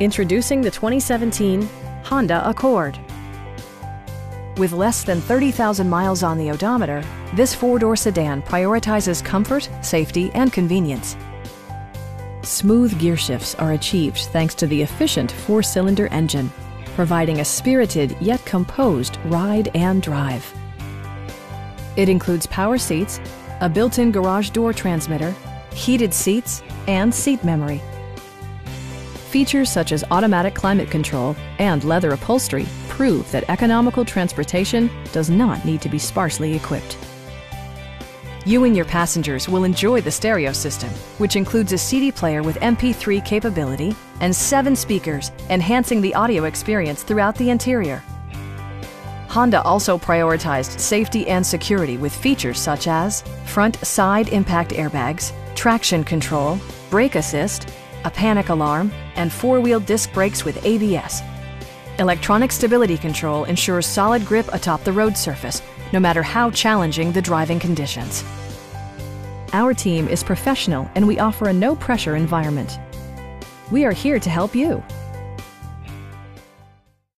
Introducing the 2017 Honda Accord. With less than 30,000 miles on the odometer, this four-door sedan prioritizes comfort, safety, and convenience. Smooth gear shifts are achieved thanks to the efficient four-cylinder engine, providing a spirited yet composed ride and drive. It includes power seats, a built-in garage door transmitter, heated seats, and seat memory. Features such as automatic climate control and leather upholstery prove that economical transportation does not need to be sparsely equipped. You and your passengers will enjoy the stereo system, which includes a CD player with MP3 capability and seven speakers, enhancing the audio experience throughout the interior. Honda also prioritized safety and security with features such as front side impact airbags, traction control, brake assist, a panic alarm, and four-wheel disc brakes with ABS. Electronic stability control ensures solid grip atop the road surface, no matter how challenging the driving conditions. Our team is professional and we offer a no-pressure environment. We are here to help you.